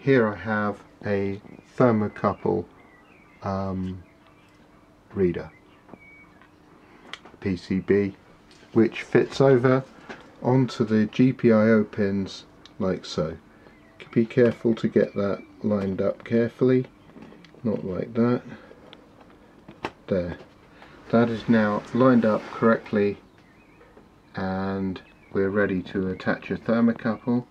here I have a thermocouple um, reader PCB which fits over onto the GPIO pins like so. Be careful to get that lined up carefully, not like that. There. That is now lined up correctly and we're ready to attach a thermocouple.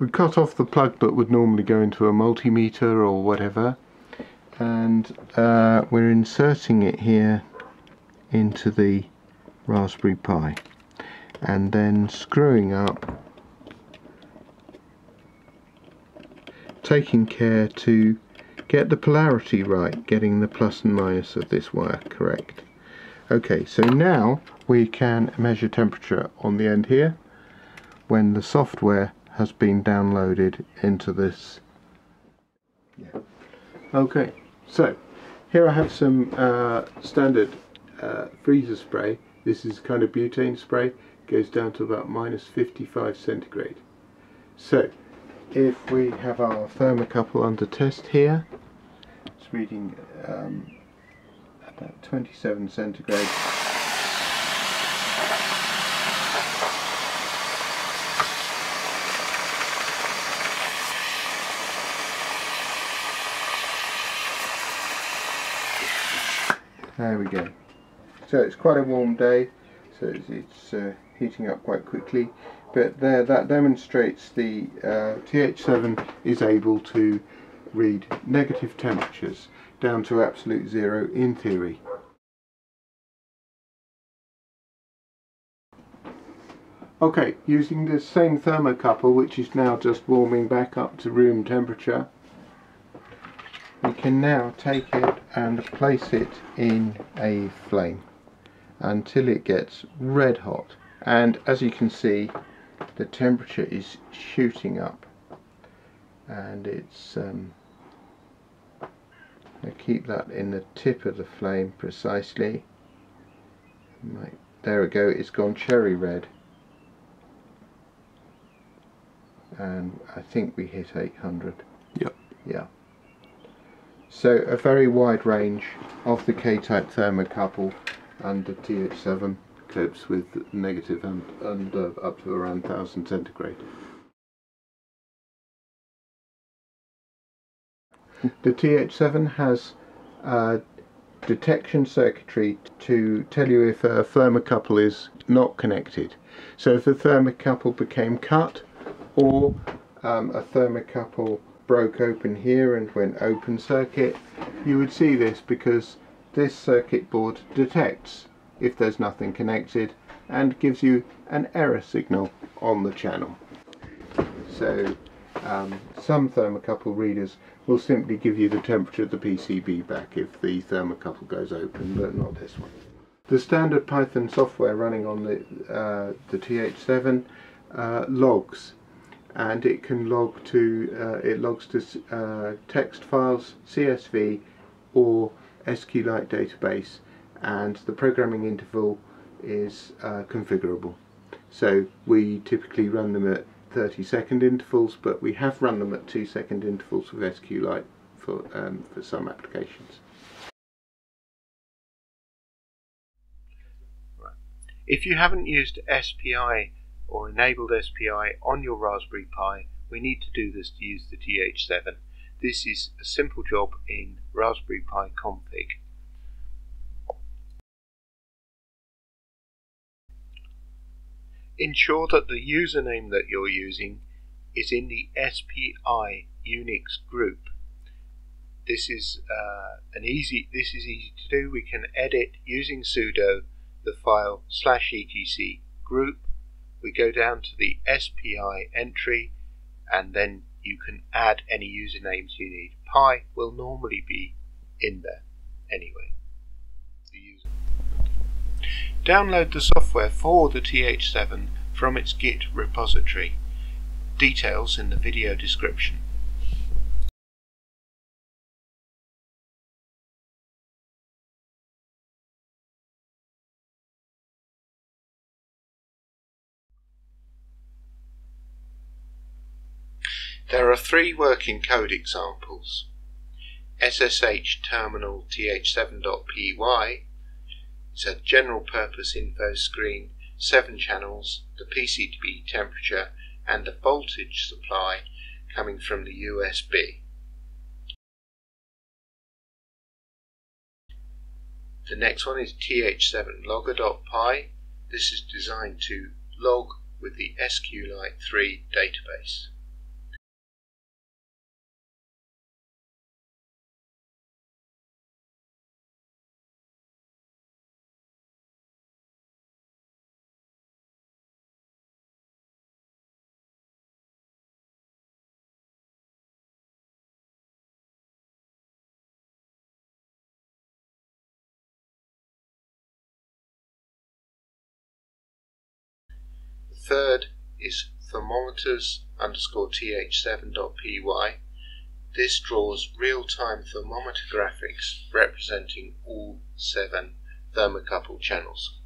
We cut off the plug that would normally go into a multimeter or whatever and uh, we're inserting it here into the Raspberry Pi and then screwing up taking care to get the polarity right getting the plus and minus of this wire correct. Okay so now we can measure temperature on the end here. When the software has been downloaded into this. Yeah. okay so here I have some uh, standard uh, freezer spray. This is kind of butane spray. Goes down to about minus 55 centigrade. So if we have our thermocouple under test here it's reading um, about 27 centigrade There we go. So it's quite a warm day, so it's, it's uh, heating up quite quickly. But there, that demonstrates the uh, TH7 is able to read negative temperatures down to absolute zero in theory. Okay, using the same thermocouple which is now just warming back up to room temperature we can now take it and place it in a flame until it gets red hot. And as you can see the temperature is shooting up. And it's um, I keep that in the tip of the flame precisely. There we go it's gone cherry red. And I think we hit 800 yep. Yeah so a very wide range of the K-type thermocouple and the TH7 copes with negative and, and uh, up to around 1000 centigrade. The TH7 has uh, detection circuitry to tell you if a thermocouple is not connected. So if the thermocouple became cut or um, a thermocouple broke open here and went open circuit you would see this because this circuit board detects if there's nothing connected and gives you an error signal on the channel so um, some thermocouple readers will simply give you the temperature of the PCB back if the thermocouple goes open but not this one. The standard Python software running on the, uh, the TH7 uh, logs and it can log to uh, it logs to uh, text files CSV or SQLite database and the programming interval is uh, configurable so we typically run them at 30 second intervals but we have run them at 2 second intervals with SQLite for, um, for some applications. If you haven't used SPI or enabled SPI on your Raspberry Pi, we need to do this to use the TH7. This is a simple job in Raspberry Pi config. Ensure that the username that you're using is in the SPI Unix group. This is uh, an easy. This is easy to do. We can edit using sudo the file slash etc group we go down to the SPI entry and then you can add any usernames you need. Pi will normally be in there anyway. The user. Download the software for the TH7 from its Git repository. Details in the video description. There are three working code examples. SSH terminal th7.py it's a general purpose info screen, 7 channels, the PCB temperature and the voltage supply coming from the USB. The next one is th7logger.py. This is designed to log with the SQLite 3 database. Third is thermometers underscore th7.py. This draws real-time thermometer graphics representing all seven thermocouple channels.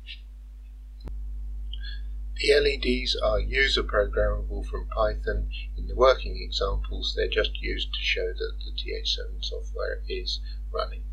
The LEDs are user programmable from Python. In the working examples, they're just used to show that the TH7 software is running.